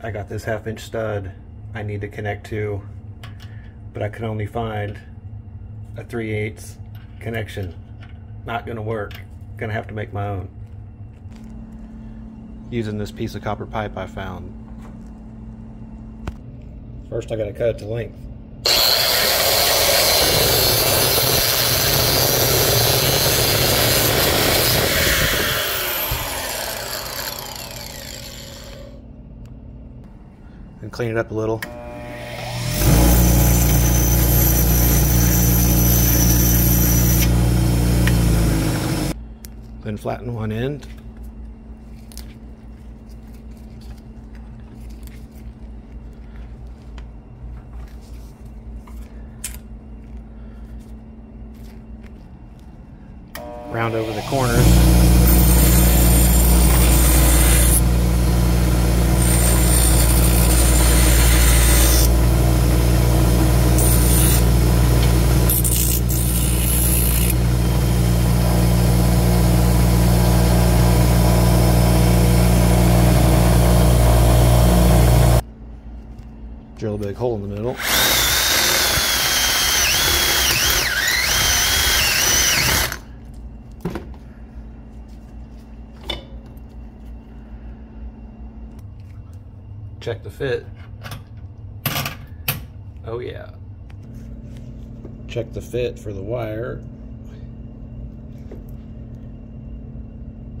I got this half inch stud I need to connect to, but I can only find a 3 8 connection. Not gonna work. Gonna have to make my own. Using this piece of copper pipe I found. First I gotta cut it to length. And clean it up a little. Then flatten one end. Round over the corners. Drill a big hole in the middle. Check the fit. Oh yeah. Check the fit for the wire.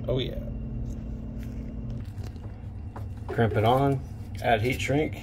Oh yeah. Crimp it on, add heat shrink.